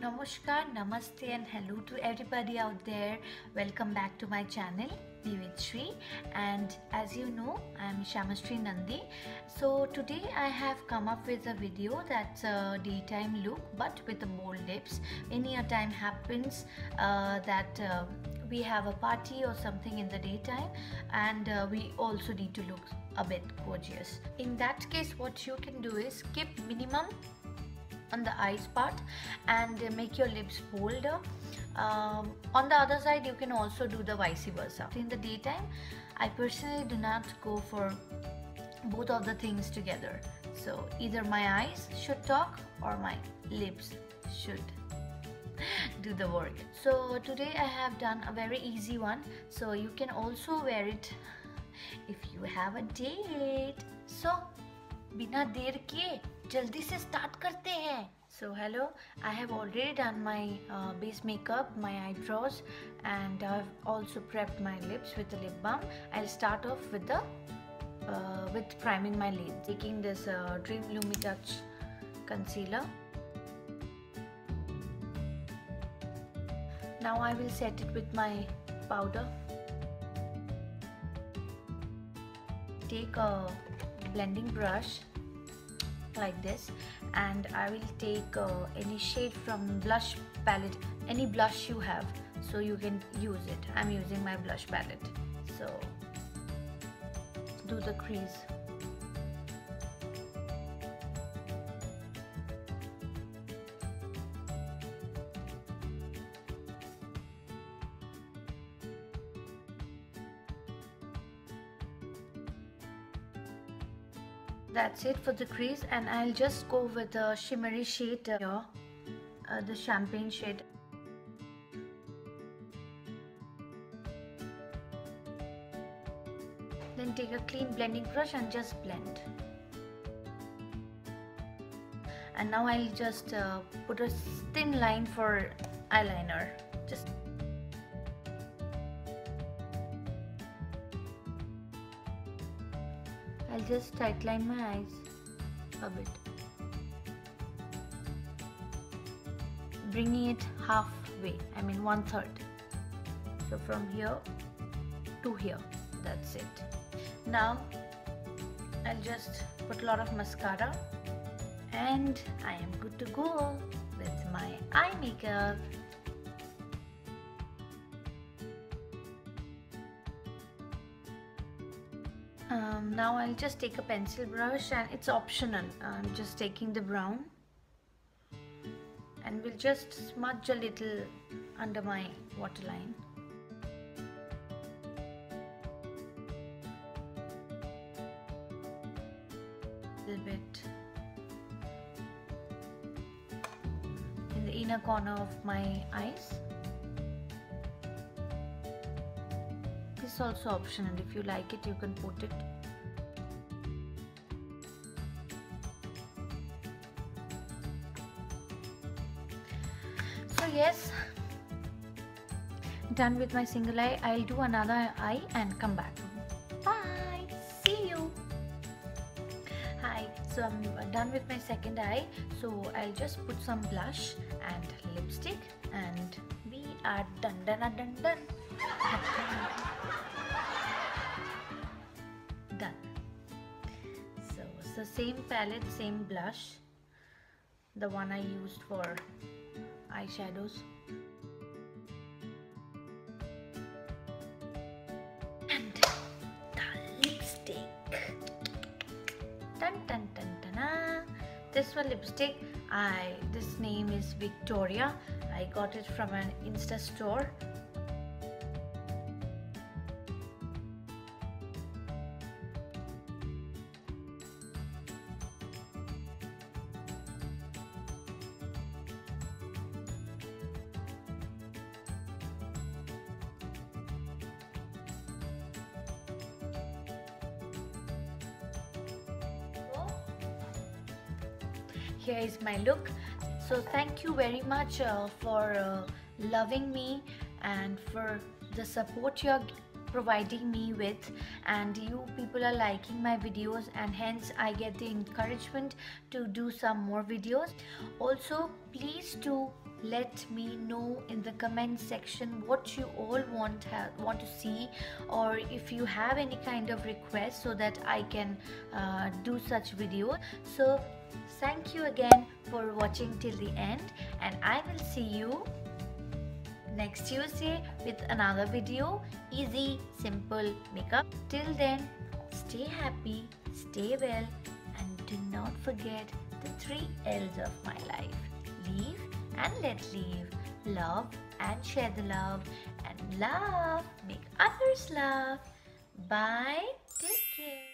Namaskar, Namaste and hello to everybody out there. Welcome back to my channel Shree and as you know I'm Shyamasree Nandi. So today I have come up with a video that's a daytime look but with the bold lips. Any a time happens uh, that uh, we have a party or something in the daytime and uh, we also need to look a bit gorgeous. In that case what you can do is keep minimum on the eyes part and make your lips bolder um, on the other side you can also do the vice versa in the daytime I personally do not go for both of the things together so either my eyes should talk or my lips should do the work so today I have done a very easy one so you can also wear it if you have a date so बिना देर किए जल्दी से start करते हैं। So hello I have already done my base makeup my eyebrows and I have also prepped my lips with the lip balm I will start off with the with priming my lip taking this dream lumi touch concealer now I will set it with my powder take a blending brush like this. And I will take uh, any shade from blush palette any blush you have. So you can use it. I'm using my blush palette. So do the crease that's it for the crease and I'll just go with the shimmery shade here uh, the champagne shade. Then take a clean blending brush and just blend. And now I'll just uh, put a thin line for eyeliner. Just I'll just tightline my eyes a bit. Bringing it halfway, I mean one third. So from here to here, that's it. Now I'll just put a lot of mascara and I am good to go with my eye makeup. Um, now I'll just take a pencil brush and it's optional. I'm just taking the brown. And we'll just smudge a little under my waterline. A little bit. In the inner corner of my eyes is also optional if you like it you can put it. So yes. Done with my single eye. I'll do another eye and come back so I'm uh, done with my second eye. So I'll just put some blush and lipstick and we are done done done done. Done so same palette same blush. The one I used for eyeshadows. And the lipstick. Dun dun, dun. This one lipstick I this name is Victoria. I got it from an insta store here is my look. So thank you very much uh, for uh, loving me and for the support you're providing me with and you people are liking my videos and hence I get the encouragement to do some more videos. Also please do let me know in the comment section what you all want want to see or if you have any kind of request so that I can uh, do such video. So thank you again for watching till the end and I will see you next Tuesday with another video. Easy simple makeup. Till then stay happy stay well and do not forget the three L's of my life. Leave and let live love and share the love. And love make others love. bye. Take care